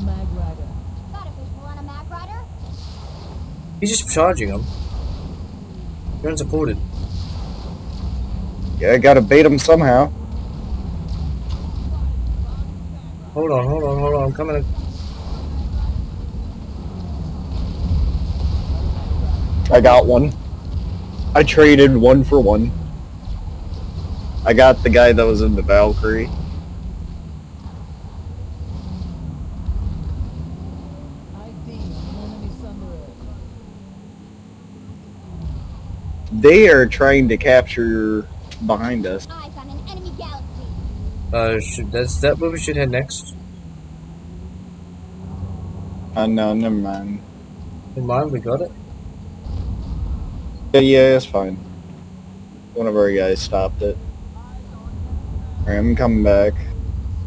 mag rider. Got a visual on a Mag Rider? He's just charging him. You're unsupported. Yeah, I gotta bait him somehow. Hold on, hold on, hold on. I'm coming. I got one. I traded one for one. I got the guy that was in the Valkyrie. They are trying to capture behind us. Eyes on an enemy galaxy. Uh, should that's that where we should head next? Uh, no, never mind. In mind, we got it. Yeah, yeah, it's fine. One of our guys stopped it. Alright, I'm coming back.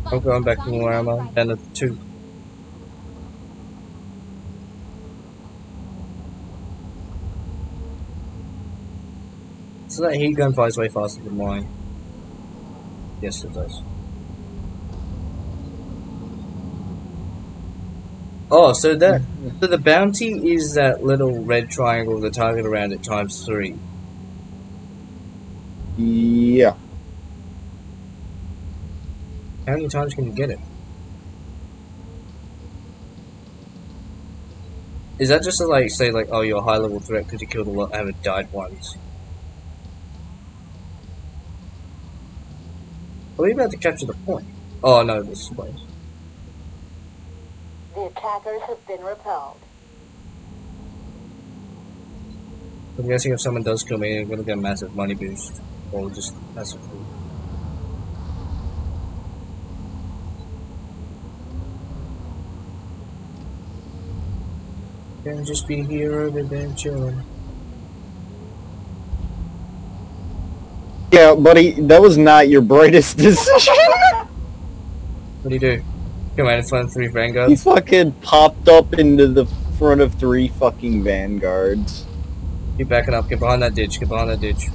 I'm going back to where I'm at. And the two. So that heat gun flies way faster than mine. Yes, it does. Oh, so that so the bounty is that little red triangle with the target around it times three. Yeah. How many times can you get it? Is that just to like say like, oh, you're a high level threat because you killed a lot, haven't died once? Are we about to capture the point? Oh no, this place. The attackers have been repelled. I'm guessing if someone does kill me, I'm gonna get a massive money boost, or just massive food. Can just be here over there chilling. Yeah, buddy, that was not your brightest decision. What do you do? Come on, it's one three vanguards. he fucking popped up into the front of three fucking vanguards. Keep backing up. Get behind that ditch. Get behind that ditch.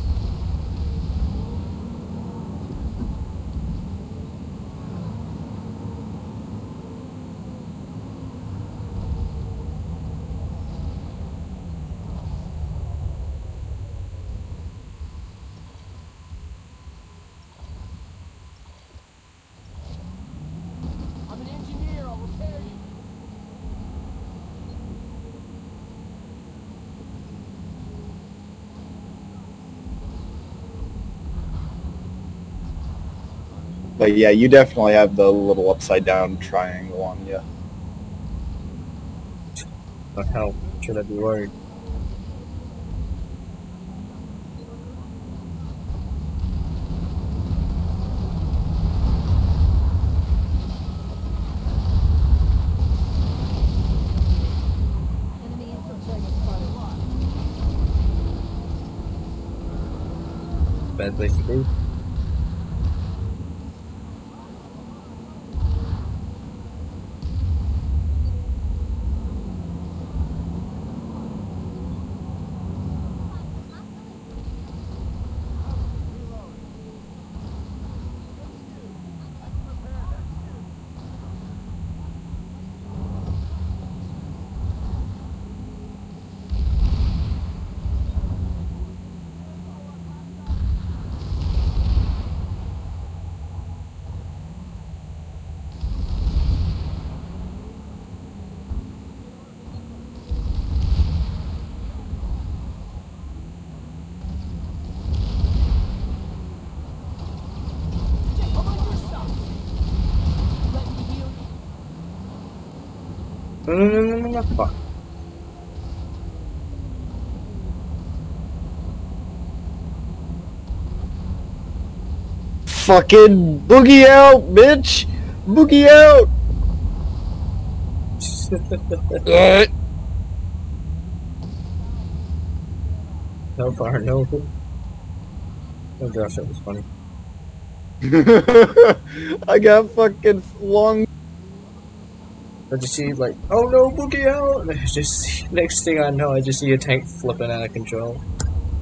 But yeah, you definitely have the little upside down triangle on you. What hell? Should I be worried? Enemy infiltrator spotted. Bad place to be. No, no, no, no, no. Fuck. Fucking boogie out, bitch! Boogie out! no fire, no. Oh gosh, that was funny. I got fucking flung. I just see like, oh no, boogie out! And just next thing I know, I just see a tank flipping out of control.